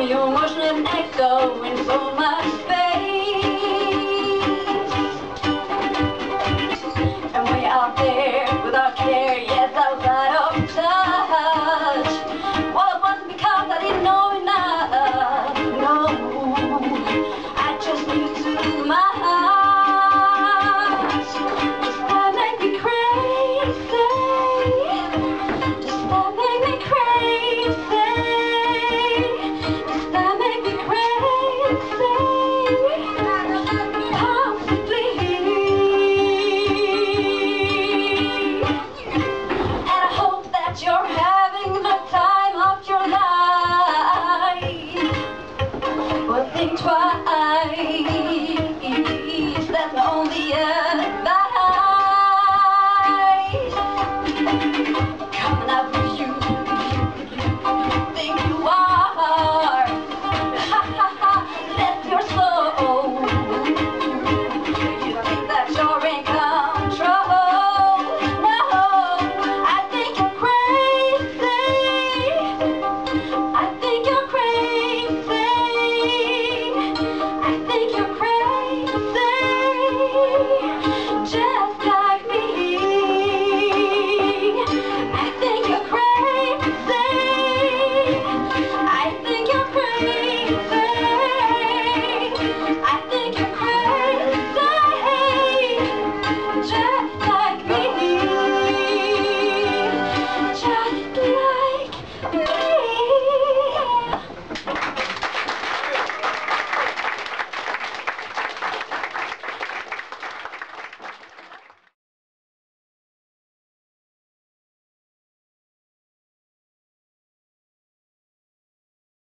You're motion echoing from my heart. And there without care, yes, of touch was because I didn't know enough? No, I just knew too much think twice.